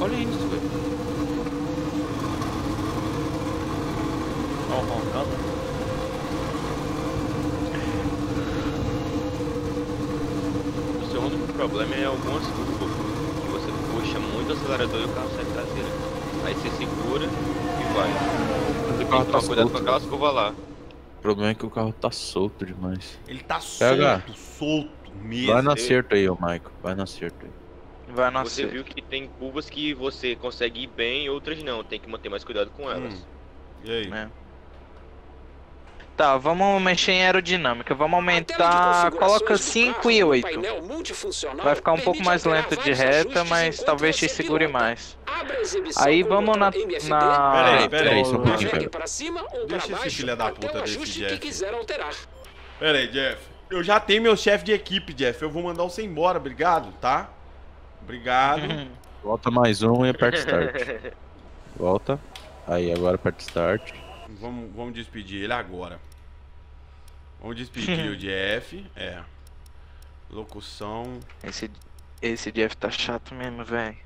Olha isso, velho. Ó. O seu único problema é algumas curvas que você puxa muito o acelerador e o carro sai traseira. Aí você segura e vai. Mas o Tem carro que tá tomar cuidado com solto. aquelas curvas lá. O problema é que o carro tá solto demais. Ele tá PH. solto, solto mesmo. Vai no acerto aí, ô Maico. Vai no acerto aí. Vai Você nascer. viu que tem curvas que você consegue ir bem e outras não. Tem que manter mais cuidado com elas. Hum. E aí? É. Tá, vamos mexer em aerodinâmica. Vamos aumentar. Coloca do 5 carro e no 8. painel multifuncional Vai ficar um pouco mais lento de reta, mas talvez te você segure mais. Aí vamos na. na... Peraí, peraí, só um pouquinho, ou Deixa esse filho da puta desse Jeff. que quiser alterar. Pera aí, Jeff. Eu já tenho meu chefe de equipe, Jeff. Eu vou mandar você embora, obrigado, tá? Obrigado. Volta mais um e aperta start. Volta. Aí, agora aperta start. vamos, vamos despedir ele agora. Vamos despedir o Jeff. É. Locução, Esse, esse Jeff tá chato mesmo, velho.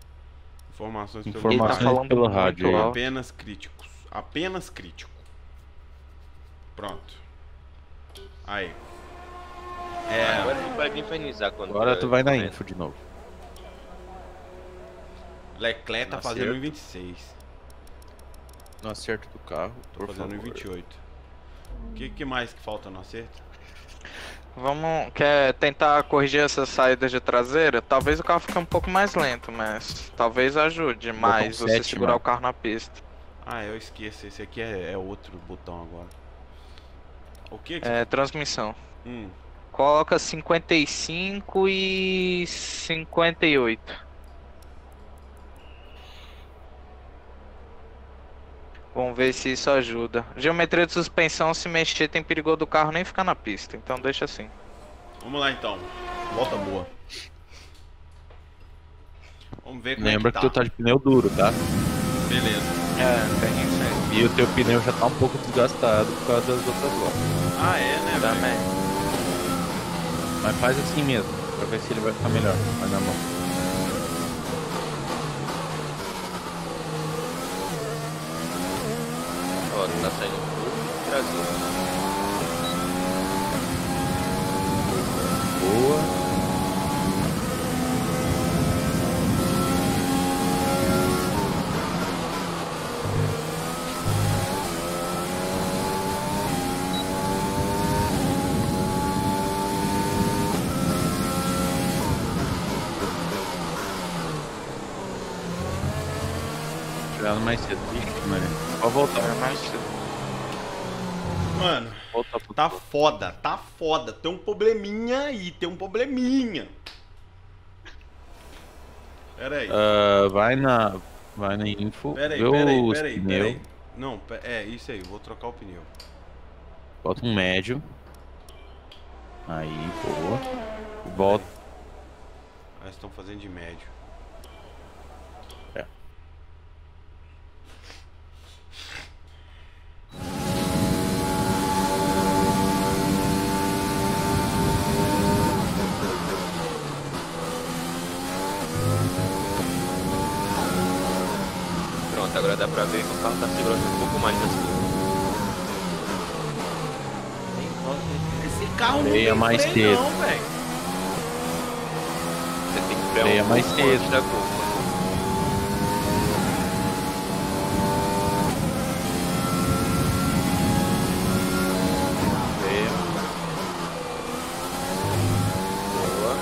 informações pelo Ele tá Informações falando pelo rádio alto. Apenas críticos. Apenas crítico. Pronto. Aí. É. Agora ele vai infernizar quando. Agora tu vai na info de novo. Leclerc tá No fazendo acerto. em 26. No acerto do carro, Tô por fazendo em favor. 28. O que, que mais que falta no acerto? Vamos. Quer tentar corrigir essas saídas de traseira? Talvez o carro fique um pouco mais lento, mas talvez ajude mais você sete, segurar mano. o carro na pista. Ah, eu esqueço. Esse aqui é, é outro botão agora. O que que É, transmissão. Hum. Coloca 55 e 58. Vamos ver se isso ajuda. Geometria de suspensão, se mexer, tem perigo do carro nem ficar na pista. Então deixa assim. Vamos lá então. Volta boa. Vamos ver como Lembra é que que tá. tu tá de pneu duro, tá? Beleza. É, tem isso aí. E o teu pneu já tá um pouco desgastado por causa das outras voltas. Ah, é, né, velho? Também. Mas faz assim mesmo, pra ver se ele vai ficar melhor. Vai na mão. Ó, tá tá foda, tá foda. Tem um probleminha aí, tem um probleminha. Pera aí. Ah, vai na. Vai na info. Pera aí, pera aí, pera aí, pera aí. Não, é isso aí, vou trocar o pneu. Bota um médio. Aí, boa. Volta. Ah, estão fazendo de médio. É. Pronto, agora dá pra ver que o carro tá segurando um pouco mais das curvas. Esse carro não Freia tem mais freio cedo. não, velho. Você tem que frear um mais cedo. da curva. Freia. Boa.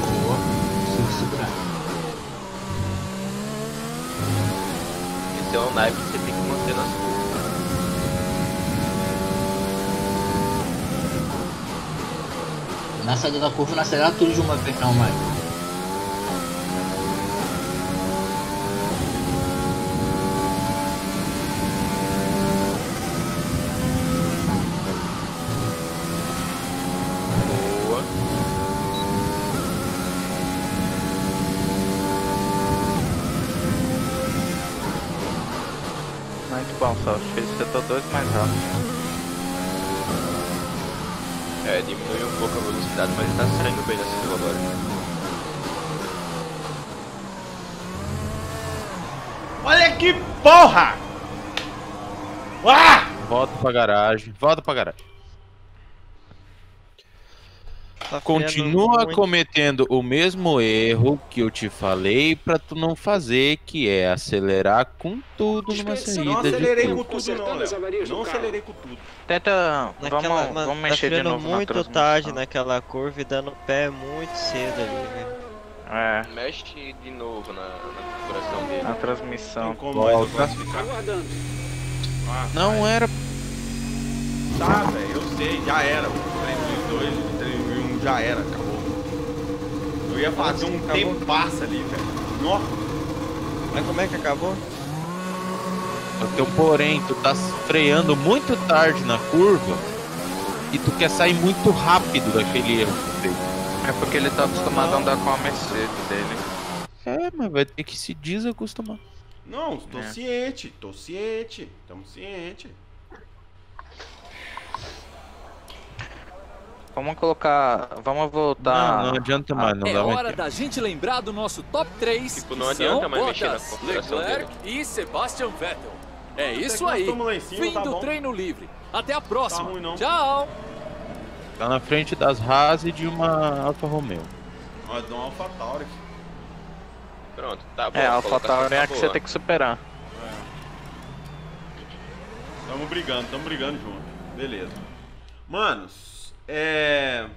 Boa. Consigo segurar. Esse é um naipe que você tem que manter nas curvas. Na saída da curva, não acelera tudo de uma vez não, Mike. Boa. Muito bom, só fez o setor 2 mais rápido. É, diminuiu um pouco a velocidade, mas tá saindo bem nessa curva agora. Olha que porra! Ah! Volta pra garagem. Volta pra garagem. continua muito... cometendo o mesmo erro que eu te falei para tu não fazer, que é acelerar com tudo numa saída de Não acelerei com tudo, não, Léo. Não acelerei com tudo. Tenta, naquela, vamos, na, vamos mexer tá de novo muito na tarde naquela curva e dando pé muito cedo ali, né? É. Mexe de novo na, na configuração dele. Na transmissão. Tem como eu tá. posso ficar aguardando. Tá ah, não vai. era... Tá, velho, eu sei, já era. 3, 2, 2 não, já era, acabou. Eu ia fazer um acabou. tempo passa ali, velho. Nossa. Mas como é que acabou? O teu porém, tu tá freando muito tarde na curva e tu quer sair muito rápido daquele erro É porque ele tá acostumado a andar com a Mercedes dele. É, mas vai ter que se desacostumar. Não, tô é. ciente, tô ciente, tamo ciente. Vamos colocar. Vamos voltar. Não, não adianta mais, não é hora da gente lembrar do nosso top 3. Tipo, não adianta mais mexer na configuração Leclerc e Sebastian Vettel. É isso aí. cima, Fim tá do bom. treino livre. Até a próxima. Tá ruim. Tchau. Tá na frente das Haas e de uma Alfa Romeo. Ó, dá um AlphaTauri aqui. Pronto, tá bom. É, a a colocação AlphaTauri é a tá que você tem que superar. Tamo brigando, tamo brigando junto. Beleza. Manos, é...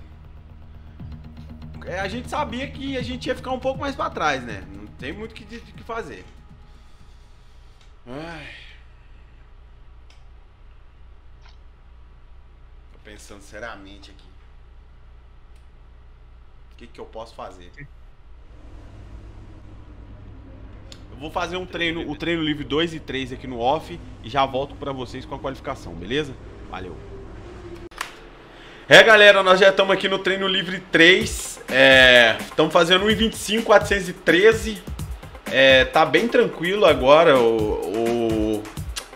é. A gente sabia que a gente ia ficar um pouco mais pra trás, né? Não tem muito o que, que fazer. Ai. Tô pensando seriamente aqui. O que, que eu posso fazer? Eu vou fazer um treino, o treino livre 2 e 3 aqui no off e já volto pra vocês com a qualificação, beleza? Valeu. É, galera, nós já estamos aqui no treino livre 3. Estamos fazendo 1,25, 413. É, tá bem tranquilo agora. O, o-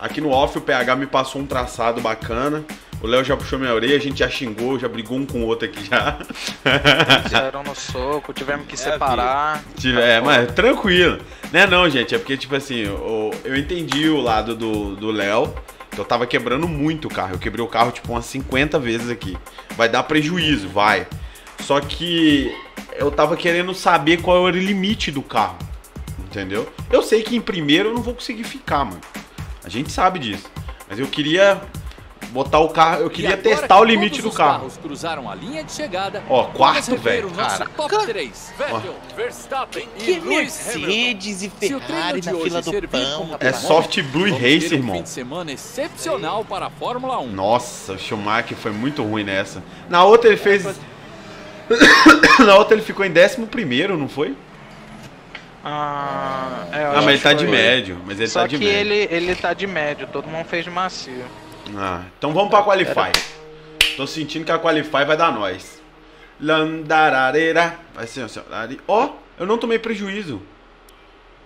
aqui no off o PH me passou um traçado bacana. O Léo já puxou minha orelha, a gente já xingou, já brigou um com o outro aqui já. Saíram no soco, tivemos que É, separar. Tive- É, mas tranquilo. Né não, gente, é porque, tipo assim, o- eu entendi o lado do Léo, eu tava quebrando muito o carro. Eu quebrei o carro, tipo, umas 50 vezes aqui. Vai dar prejuízo, vai. Só que eu tava querendo saber qual era o limite do carro. Entendeu? Eu sei que em primeiro eu não vou conseguir ficar, mano. A gente sabe disso. Mas eu queria botar o carro, eu queria testar que o limite do carro. cruzaram a linha de chegada. Ó, quarto, velho, cara. Top 3. Vettel, Verstappen Que e Lewis Mercedes e Ferrari na fila do pão, rapaz. É soft blue race, um irmão. fim de semana excepcional para a Fórmula 1. Nossa, o Schumacher foi muito ruim nessa. Na outra ele fez. Na outra ele ficou em 11 primeiro, não foi? Ah, é, Ah, mas ele tá de médio. Mas ele Só tá de que médio. ele, ele tá de médio, todo mundo fez de macio. Ah, então vamos pra Qualify. Tô sentindo que a Qualify vai dar nós. Landarareira. Vai ser assim, ó. Ó, eu não tomei prejuízo.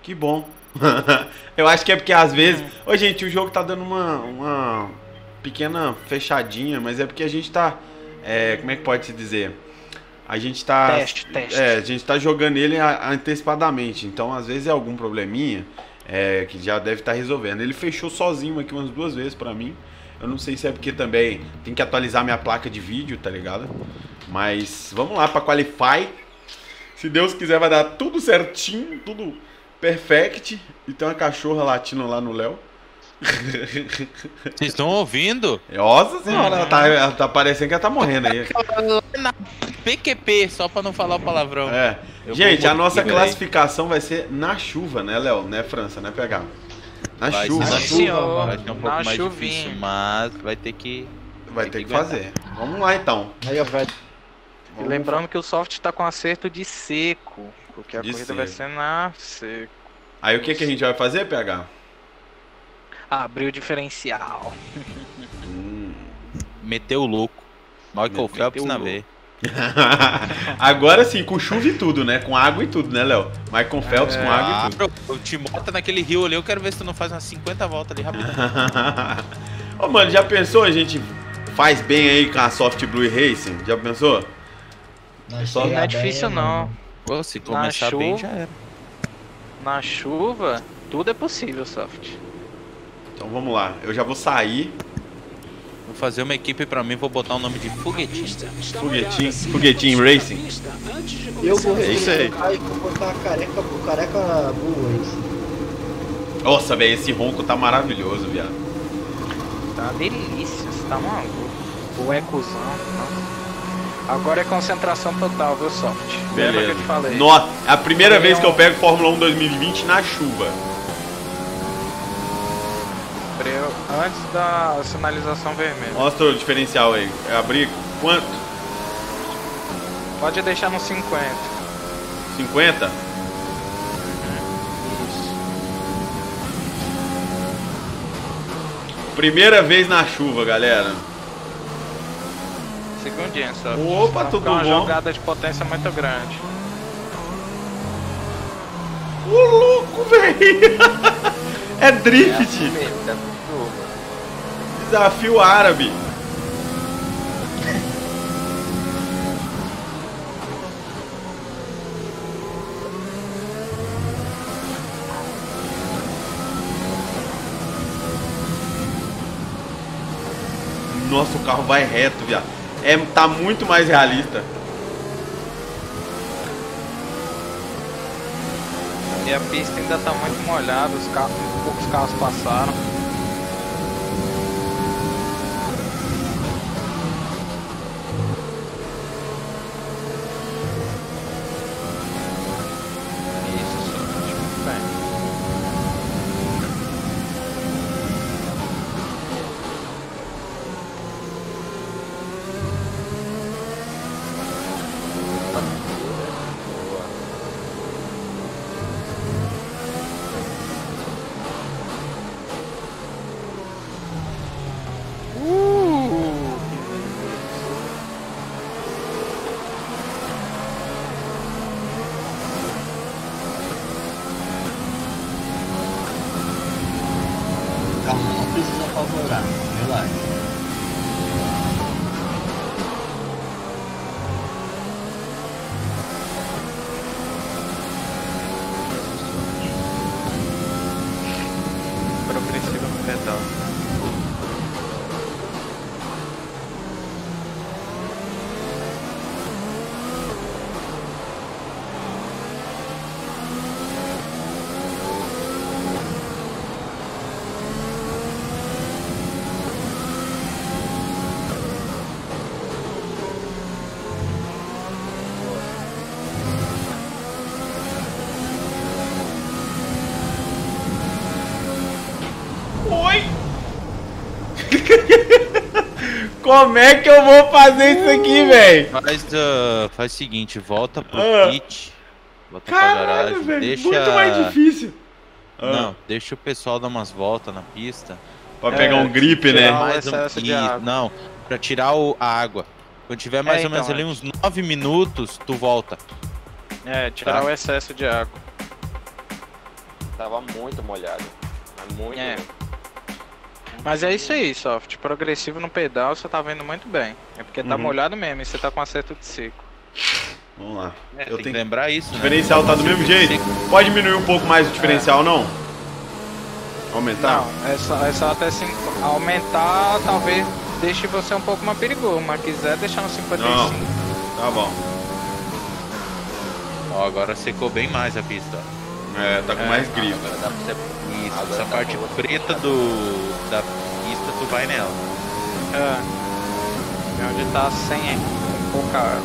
Que bom. eu acho que é porque às vezes. Ô, gente, o jogo tá dando uma, uma pequena fechadinha, mas é porque a gente tá. É, como é que pode se dizer? A gente tá. Teste, teste. É, a gente tá jogando ele antecipadamente. Então, às vezes é algum probleminha é, que já deve estar resolvendo. Ele fechou sozinho aqui umas duas vezes pra mim. Eu não sei se é porque também tem que atualizar minha placa de vídeo, tá ligado? Mas vamos lá pra Qualify. Se Deus quiser, vai dar tudo certinho, tudo perfect. E tem uma cachorra latindo lá no Léo. Vocês estão ouvindo? Nossa senhora, ela tá, ela tá parecendo que ela tá morrendo aí. PQP, só pra não falar o palavrão. É. Gente, a nossa classificação vai ser na chuva, né, Léo? Né, França, né, PH? Na Vai chuva. na chuva, vai ser um pouco Na mais chuvinha. difícil, mas vai ter que... Vai tem ter que aguentar. fazer. Vamos lá então. Aí, ó, vai. E lembrando que o soft tá com acerto de seco, porque a De corrida vai seco. ser na seco. Aí o que, que a gente vai fazer, PH? Abriu o diferencial. Meteu o louco. Michael Meteu Phelps o na veia. Agora sim, com chuva e tudo, né? Com água e tudo, né, Léo? Michael Phelps com água e tudo. Ah, o Timóteo tá naquele rio ali, eu quero ver se tu não faz umas 50 voltas ali rapidão. Ô, mano, já pensou a gente faz bem aí com a Soft Blue Racing? Já pensou? Só não é difícil não. Pô, se Na começar bem, chuva- já era. Na chuva, tudo é possível, soft. Então vamos lá, eu já vou sair. Vou fazer uma equipe pra mim, vou botar o nome de Foguetinho. Foguetinho, foguetinho Racing. Eu vou É isso aí. e vou botar a careca, o careca Blue Race. Nossa, velho, esse ronco tá maravilhoso, viado. Tá uma delícia, você tá maluco. O ecozão, nossa. Agora é concentração total, viu, soft? Lembra que eu Beleza. te falei? Nossa, é a primeira vez que eu pego Fórmula 1 2020 na chuva. Breu- Antes da sinalização vermelha. Mostra o diferencial aí. É abrir quanto? Pode deixar no 50. 50? Primeira vez na chuva, galera. Segundinho só. Opa, tudo fica uma bom? jogada de potência muito grande. Ô louco, velho! É drift! tá Desafio árabe. Nossa, o carro vai reto, viado. É, tá muito mais realista. E a pista ainda tá muito molhada, os carros, poucos carros passaram. Como é que eu vou fazer isso aqui, velho? Faz, ah, faz o seguinte, volta pro Ah. pit. Volta pra Caralho, garagem. velho. Deixa... Muito mais difícil. Ah. Não, deixa o pessoal dar umas voltas na pista. Pra pegar um grip, tirar né? mais um- água. Não, pra tirar o- a água. Quando tiver mais É, ou menos então, ali uns 9 minutos, tu volta. É, tirar Tá. o excesso de água. Tava muito molhado. Mas muito. É. mesmo. Mas é isso aí, soft. Progressivo no pedal você tá vendo muito bem. É porque tá Uhum. molhado mesmo e você tá com acerto de seco. Vamos lá. É, eu tem que tenho lembrar isso, O né? diferencial tá do mesmo jeito? Pode diminuir um pouco mais o diferencial, não? Aumentar? Não, é só, é só até cinco. Aumentar talvez deixe você um pouco mais perigoso, mas quiser deixar no 55. Não. Tá bom. Ó, agora secou bem mais a pista. É, tá com mais grip. Agora dá pra você... Agora essa tá parte preta do... da pista, tu vai nela. É. É onde tá sem com pouca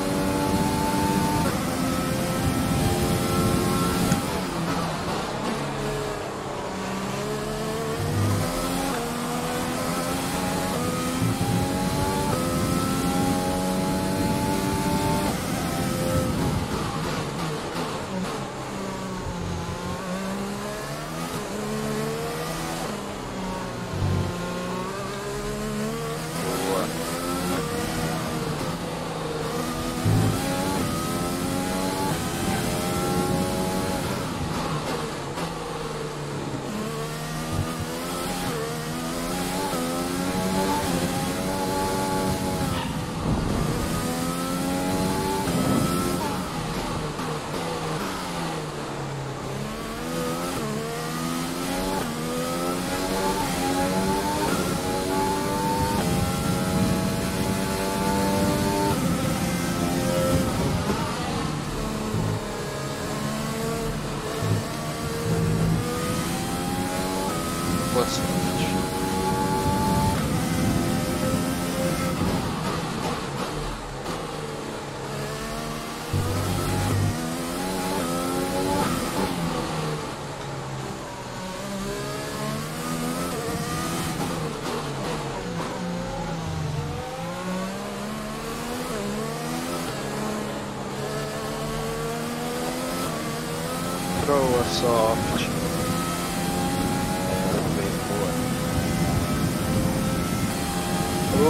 Boa sorte.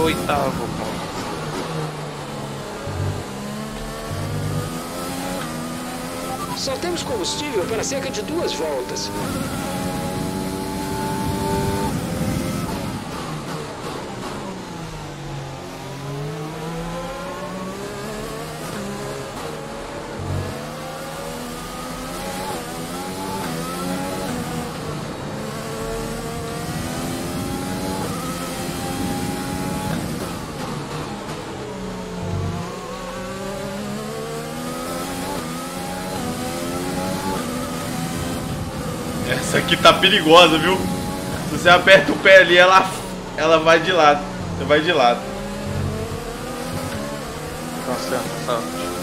Oitavo ponto. Só temos combustível para cerca de duas voltas. Aqui tá perigosa, viu? Você aperta o pé ali, ela, ela vai de lado. Você vai de lado. Concentra, sorte.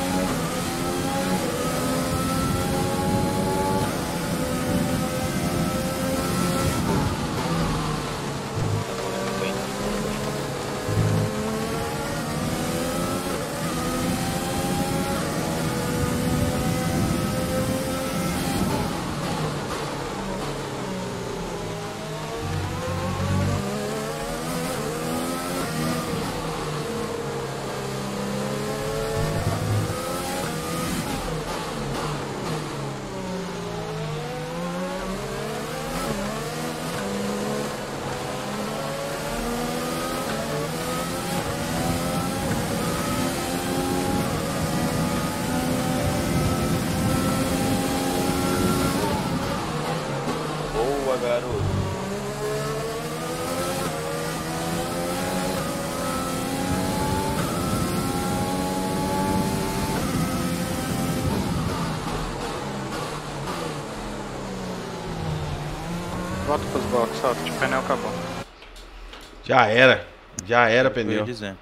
Já era. Já era, Eu ia pneu. dizer.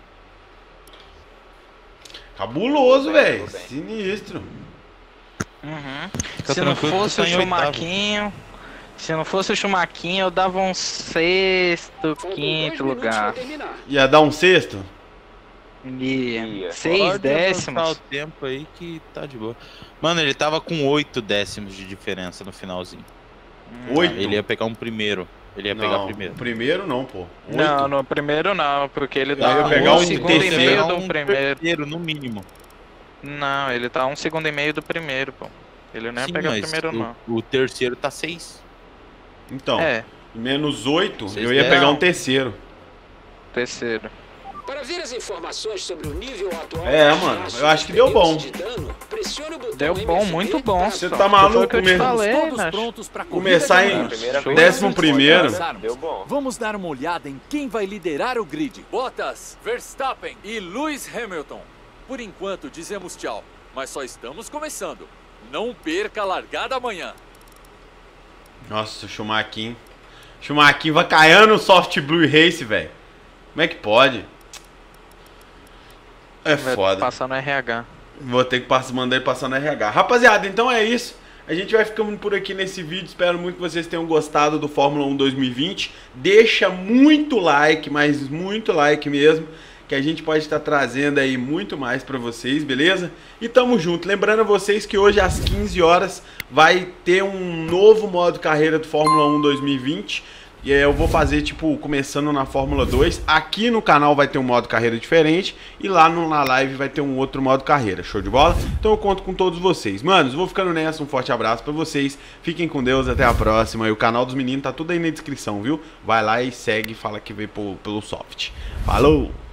Cabuloso, velho. Sinistro. Uhum. Fica se não fosse o. Chumaquinho. Se não fosse o Chumaquinho, eu dava um sexto, quinto lugar. Ia dar um sexto? Pode seis avançar décimos. o tempo aí que tá de boa. Mano, ele tava com 8 décimos de diferença no finalzinho. Oito? Ele ia pegar um primeiro. Ele ia pegar Não, primeiro. Primeiro não, pô. Não, no primeiro não, porque ele Eu tá ia um pegar um segundo e terceiro. meio do Um primeiro. terceiro, no mínimo. Não, ele tá um segundo e meio do primeiro, pô. Ele não ia Sim, pegar o mas primeiro, o, não. o terceiro tá 6. Então, É, menos oito, eu ia deram. pegar um terceiro. terceiro. Para ver as informações sobre o nível atual É, mano, eu acho que deu bom. de dano, o Deu bom, MSB muito bom. Você tá maluco o que mesmo? falei, Todos prontos pra Começar em décimo primeiro. Deu bom. Vamos dar uma olhada em quem vai liderar o grid. Bottas, Verstappen e Lewis Hamilton. Por enquanto dizemos tchau, mas só estamos começando. Não perca a largada amanhã. Nossa, o Schumacher. Schumacher vai caindo no Soft Blue Race, velho. Como é que pode? É Vai foda. Passar no RH. Vou ter que passar, mandar ele passar no RH. Rapaziada, então é isso. A gente vai ficando por aqui nesse vídeo. Espero muito que vocês tenham gostado do Fórmula 1 2020. Deixa muito like, mas muito like mesmo. Que a gente pode estar trazendo aí muito mais pra vocês, beleza? E tamo junto. Lembrando a vocês que hoje às 15 horas vai ter um novo modo carreira do Fórmula 1 2020. E aí eu vou fazer, tipo, começando na Fórmula 2. Aqui no canal vai ter um modo carreira diferente. E lá no, na live vai ter um outro modo carreira. Show de bola? Então eu conto com todos vocês. Manos, vou ficando nessa. Um forte abraço pra vocês. Fiquem com Deus. Até a próxima. E o canal dos meninos tá tudo aí na descrição, viu? Vai lá e segue. Fala que veio pelo, pelo soft. Falou!